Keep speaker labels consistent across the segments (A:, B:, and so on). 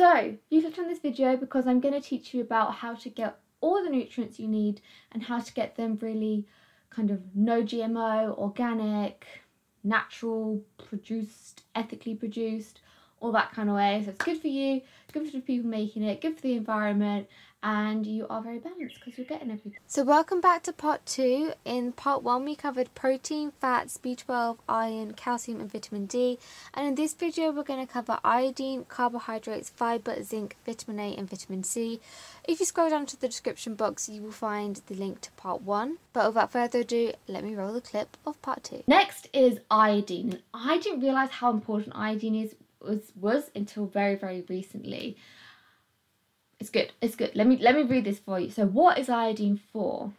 A: So you clicked on this video because I'm going to teach you about how to get all the nutrients you need and how to get them really kind of no GMO, organic, natural, produced, ethically produced, all that kind of way. So it's good for you, good for the people making it, good for the environment, and you are very balanced because you're getting everything. So welcome back to part two. In part one we covered protein, fats, B12, iron, calcium and vitamin D. And in this video we're going to cover iodine, carbohydrates, fibre, zinc, vitamin A and vitamin C. If you scroll down to the description box you will find the link to part one. But without further ado, let me roll the clip of part two. Next is iodine. I didn't realise how important iodine is was was until very very recently. It's good. It's good. Let me let me read this for you. So what is iodine for?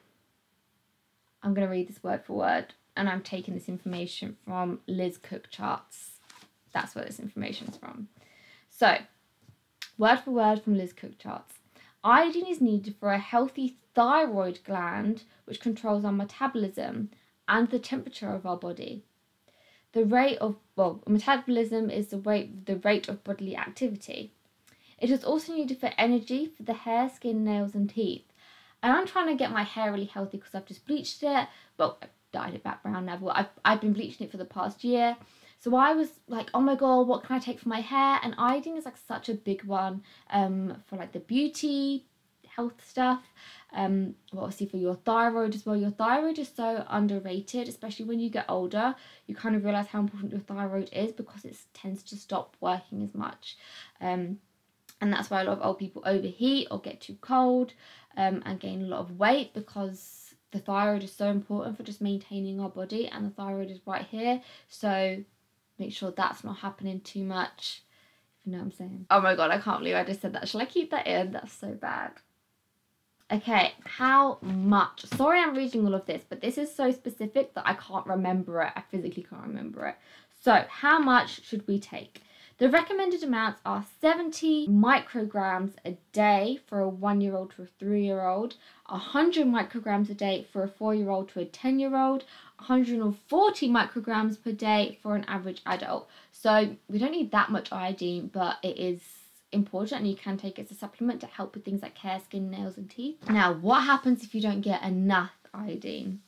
A: I'm going to read this word for word and I'm taking this information from Liz Cook charts. That's where this information is from. So, word for word from Liz Cook charts. Iodine is needed for a healthy thyroid gland which controls our metabolism and the temperature of our body. The rate of well, metabolism is the rate the rate of bodily activity. It is also needed for energy for the hair, skin, nails, and teeth. And I'm trying to get my hair really healthy because I've just bleached it. Well, I've dyed it back brown now, but I've, I've been bleaching it for the past year. So I was like, oh my god, what can I take for my hair? And iodine is like such a big one um, for like the beauty, health stuff. Um, well, obviously for your thyroid as well. Your thyroid is so underrated, especially when you get older. You kind of realize how important your thyroid is because it tends to stop working as much. Um, and that's why a lot of old people overheat or get too cold um, and gain a lot of weight because the thyroid is so important for just maintaining our body and the thyroid is right here so make sure that's not happening too much if you know what I'm saying. Oh my god I can't believe I just said that. Shall I keep that in? That's so bad. Okay, how much? Sorry I'm reading all of this, but this is so specific that I can't remember it. I physically can't remember it. So, how much should we take? The recommended amounts are 70 micrograms a day for a one year old to a three year old, 100 micrograms a day for a four year old to a 10 year old, 140 micrograms per day for an average adult. So we don't need that much iodine, but it is important and you can take it as a supplement to help with things like hair, skin, nails, and teeth. Now, what happens if you don't get enough iodine?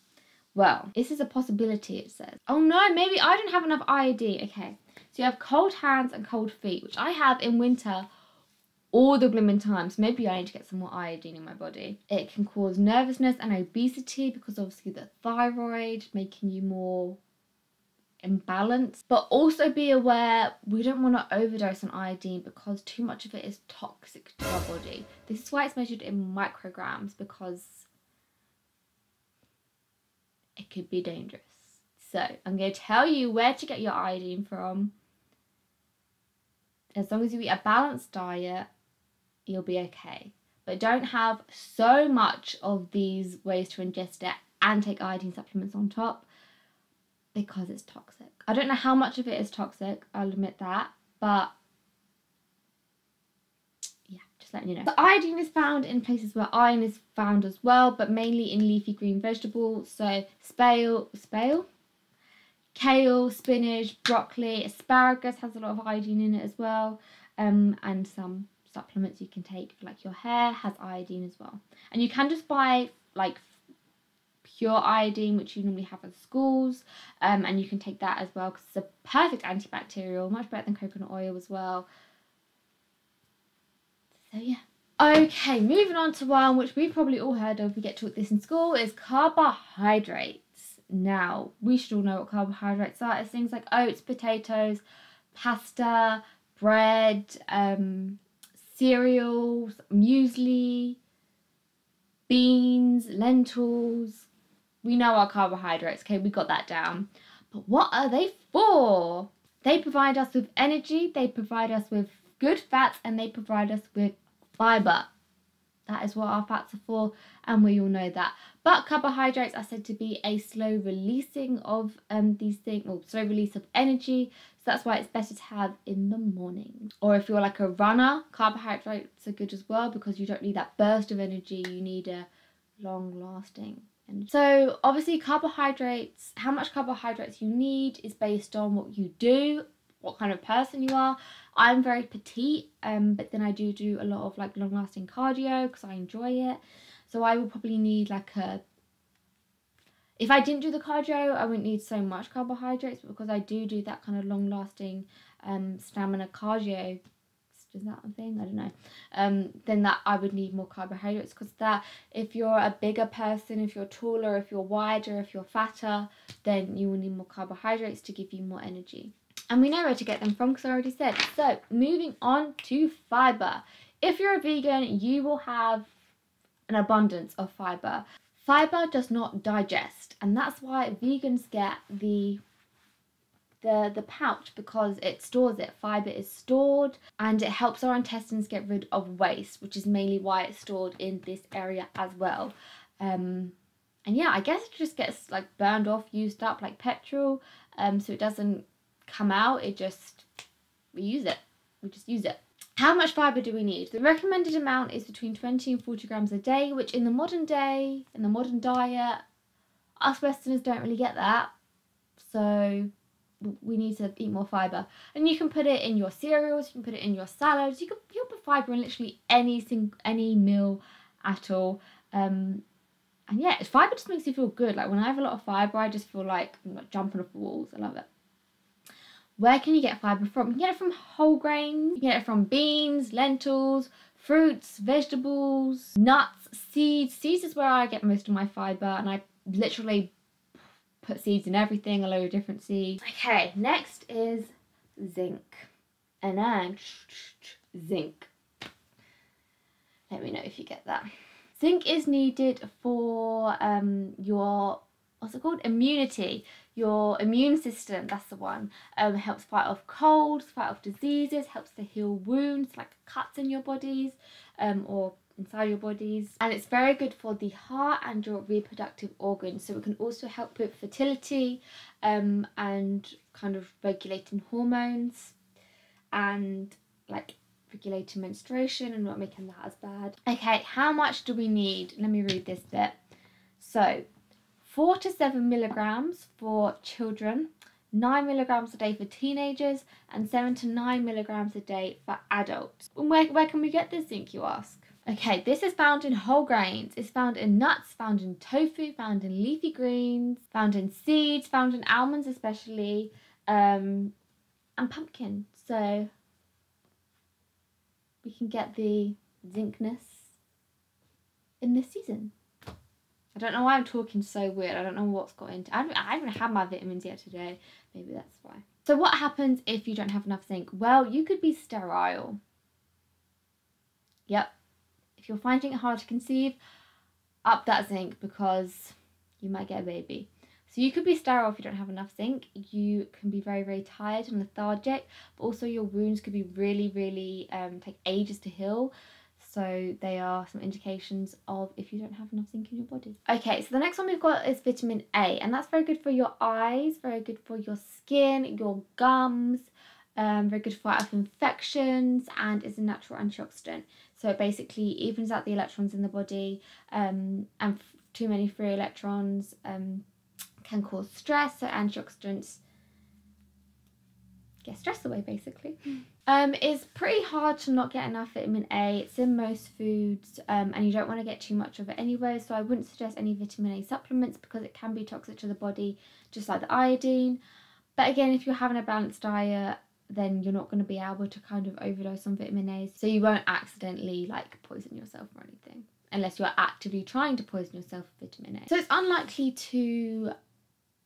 A: Well, this is a possibility, it says. Oh no, maybe I don't have enough iodine. Okay, so you have cold hands and cold feet, which I have in winter all the blooming time. So maybe I need to get some more iodine in my body. It can cause nervousness and obesity because obviously the thyroid making you more imbalanced. But also be aware we don't want to overdose on iodine because too much of it is toxic to our body. This is why it's measured in micrograms because it could be dangerous. So I'm going to tell you where to get your iodine from as long as you eat a balanced diet, you'll be okay. But don't have so much of these ways to ingest it and take iodine supplements on top because it's toxic. I don't know how much of it is toxic, I'll admit that, but yeah, just letting you know. The iodine is found in places where iron is found as well, but mainly in leafy green vegetables. So spale, spale? Kale, spinach, broccoli, asparagus has a lot of iodine in it as well, um, and some supplements you can take like your hair has iodine as well. And you can just buy like pure iodine, which you normally have at schools, um, and you can take that as well because it's a perfect antibacterial, much better than coconut oil as well. So yeah. Okay, moving on to one which we've probably all heard of, we get taught this in school, is carbohydrate now. We should all know what carbohydrates are. It's things like oats, potatoes, pasta, bread, um, cereals, muesli, beans, lentils. We know our carbohydrates, okay? We got that down. But what are they for? They provide us with energy, they provide us with good fats, and they provide us with fiber. That is what our fats are for, and we all know that. But carbohydrates are said to be a slow releasing of um, these things, or slow release of energy. So that's why it's better to have in the morning. Or if you're like a runner, carbohydrates are good as well because you don't need that burst of energy. You need a long lasting. So obviously carbohydrates, how much carbohydrates you need is based on what you do what kind of person you are. I'm very petite, um, but then I do do a lot of like long lasting cardio because I enjoy it. So I will probably need like a if I didn't do the cardio, I wouldn't need so much carbohydrates, but because I do do that kind of long lasting um, stamina cardio, is that a thing? I don't know. Um, then that I would need more carbohydrates because that if you're a bigger person, if you're taller, if you're wider, if you're fatter, then you will need more carbohydrates to give you more energy. And we know where to get them from because I already said. So moving on to fiber. If you're a vegan, you will have an abundance of fiber. Fiber does not digest, and that's why vegans get the the the pouch because it stores it. Fiber is stored and it helps our intestines get rid of waste, which is mainly why it's stored in this area as well. Um, and yeah, I guess it just gets like burned off, used up like petrol. Um, so it doesn't come out. It just we use it. We just use it. How much fibre do we need? The recommended amount is between 20 and 40 grams a day, which in the modern day, in the modern diet, us Westerners don't really get that. So we need to eat more fibre. And you can put it in your cereals, you can put it in your salads, you can, you can put fibre in literally any any meal at all. Um, and yeah, fibre just makes you feel good. Like when I have a lot of fibre, I just feel like I'm like jumping off the walls. I love it. Where can you get fibre from? You can get it from whole grains, you can get it from beans, lentils, fruits, vegetables, nuts, seeds. Seeds is where I get most of my fibre and I literally put seeds in everything, a load of different seeds. Okay, next is zinc. And then zinc. Let me know if you get that. Zinc is needed for um, your what's it called? Immunity. Your immune system, that's the one. Um, helps fight off colds, fight off diseases, helps to heal wounds like cuts in your bodies um, or inside your bodies. And it's very good for the heart and your reproductive organs. So it can also help with fertility um, and kind of regulating hormones and like regulating menstruation and not making that as bad. Okay, how much do we need? Let me read this bit. So four to seven milligrams for children, nine milligrams a day for teenagers, and seven to nine milligrams a day for adults. Where, where can we get this zinc, you ask? Okay, this is found in whole grains. It's found in nuts, found in tofu, found in leafy greens, found in seeds, found in almonds especially, um, and pumpkin. So we can get the zincness in this season. I don't know why I'm talking so weird. I don't know what's got into. I haven't, I haven't had my vitamins yet today. Maybe that's why. So what happens if you don't have enough zinc? Well, you could be sterile. Yep. If you're finding it hard to conceive, up that zinc because you might get a baby. So you could be sterile if you don't have enough zinc. You can be very, very tired and lethargic, but also your wounds could be really, really um, take ages to heal. So they are some indications of if you don't have enough zinc in your body. Okay, so the next one we've got is vitamin A, and that's very good for your eyes, very good for your skin, your gums, um, very good for fight off infections, and is a natural antioxidant. So it basically evens out the electrons in the body, um, and too many free electrons um, can cause stress. So antioxidants get stress away basically. Um, it's pretty hard to not get enough vitamin A. It's in most foods um, and you don't want to get too much of it anyway. So I wouldn't suggest any vitamin A supplements because it can be toxic to the body, just like the iodine. But again, if you're having a balanced diet, then you're not going to be able to kind of overdose on vitamin A. So you won't accidentally like poison yourself or anything unless you're actively trying to poison yourself with vitamin A. So it's unlikely to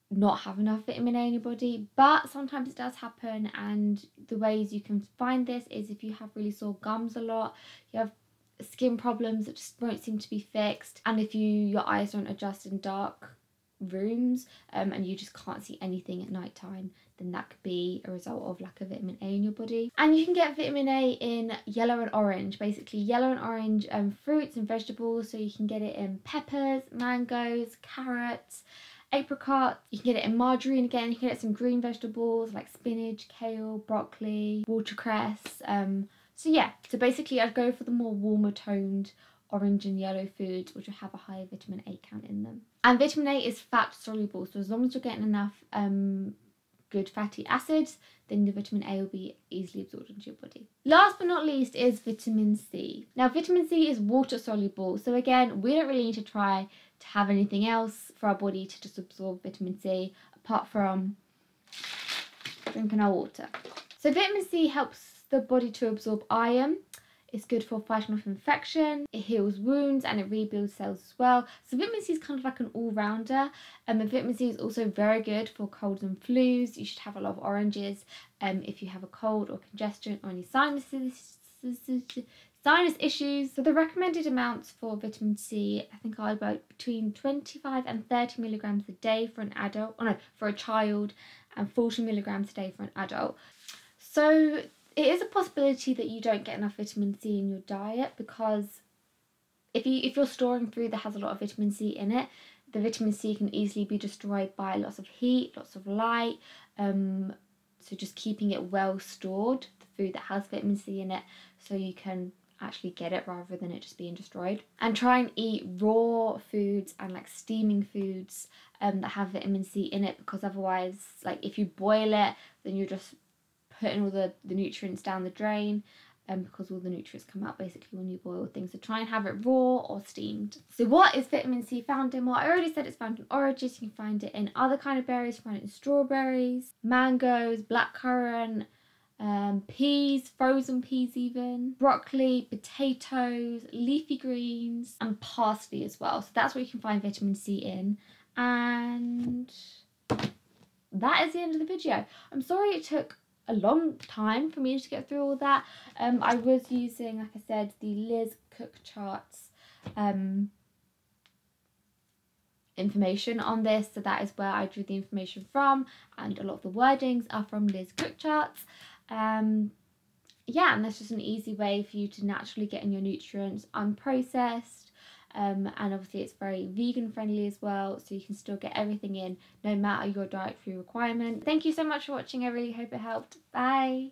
A: not have enough vitamin A in your body, but sometimes it does happen. And the ways you can find this is if you have really sore gums a lot, you have skin problems that just won't seem to be fixed, and if you your eyes don't adjust in dark rooms um, and you just can't see anything at night time then that could be a result of lack of vitamin A in your body. And you can get vitamin A in yellow and orange, basically yellow and orange um, fruits and vegetables. So you can get it in peppers, mangoes, carrots, apricot. You can get it in margarine again, you can get some green vegetables like spinach, kale, broccoli, watercress. Um, so yeah, so basically I'd go for the more warmer toned orange and yellow foods which will have a higher vitamin A count in them. And vitamin A is fat soluble, so as long as you're getting enough um, good fatty acids, then the vitamin A will be easily absorbed into your body. Last but not least is vitamin C. Now, vitamin C is water soluble, so again, we don't really need to try to have anything else for our body to just absorb vitamin C apart from drinking our water. So, vitamin C helps the body to absorb iron. It's good for fighting off infection, it heals wounds and it rebuilds cells as well. So vitamin C is kind of like an all-rounder. Um, and vitamin C is also very good for colds and flus. You should have a lot of oranges um, if you have a cold or congestion or any sinuses, sinus issues. So the recommended amounts for vitamin C, I think are about between 25 and 30 milligrams a day for an adult, oh no, for a child, and 40 milligrams a day for an adult. So it is a possibility that you don't get enough vitamin C in your diet because if you if you're storing food that has a lot of vitamin C in it, the vitamin C can easily be destroyed by lots of heat, lots of light. Um, so just keeping it well stored, the food that has vitamin C in it, so you can actually get it rather than it just being destroyed. And try and eat raw foods and like steaming foods um, that have vitamin C in it because otherwise, like if you boil it, then you're just putting all the, the nutrients down the drain um, because all the nutrients come out basically when you boil things. So try and have it raw or steamed. So what is vitamin C found in? Well, I already said it's found in oranges. You can find it in other kind of berries. You find it in strawberries, mangoes, blackcurrant, um, peas, frozen peas even, broccoli, potatoes, leafy greens, and parsley as well. So that's where you can find vitamin C in. And that is the end of the video. I'm sorry it took a long time for me to get through all that. Um, I was using, like I said, the Liz Cook charts um, information on this. So that is where I drew the information from and a lot of the wordings are from Liz Cook charts. Um, yeah, and that's just an easy way for you to naturally get in your nutrients unprocessed um, and obviously it's very vegan friendly as well so you can still get everything in no matter your dietary requirement. Thank you so much for watching i really hope it helped. Bye